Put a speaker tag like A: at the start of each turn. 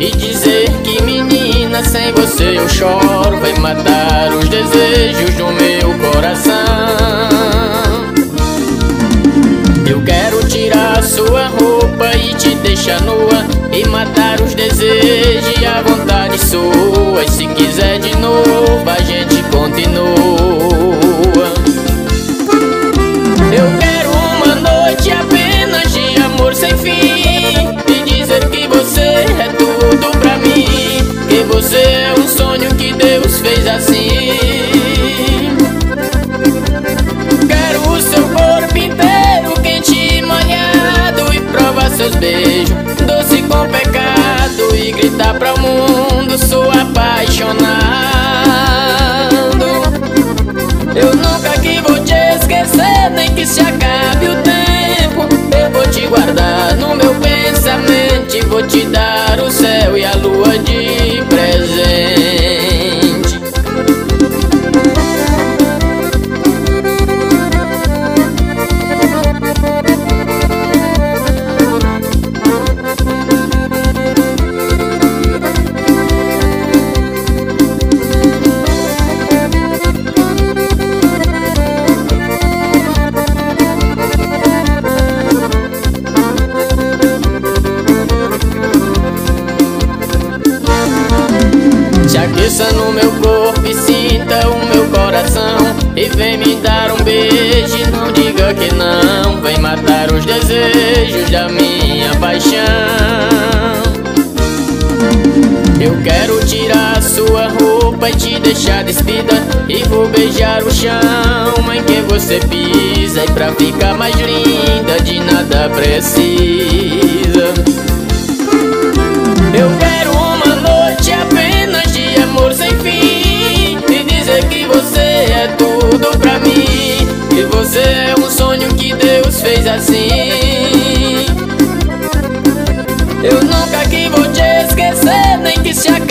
A: E dizer que menina, sem você eu choro. Vai matar os desejos do meu coração. Eu quero tirar sua roupa e te deixar nua. E matar os desejos e a vontade sua. E se quiser de novo a gente continua é um sonho que Deus fez assim. Quero o seu corpo inteiro quente e molhado E provar seus beijos, doce com pecado E gritar para o mundo, sou apaixonado. Eu nunca que vou te esquecer, nem que se acabe o tempo aqueça no meu corpo e sinta o meu coração. E vem me dar um beijo e não diga que não. Vem matar os desejos da minha paixão. Eu quero tirar sua roupa e te deixar despida. E vou beijar o chão em que você pisa. E pra ficar mais linda de nada precisa Deus fez assim. Eu nunca que vou te esquecer Nem que se acabe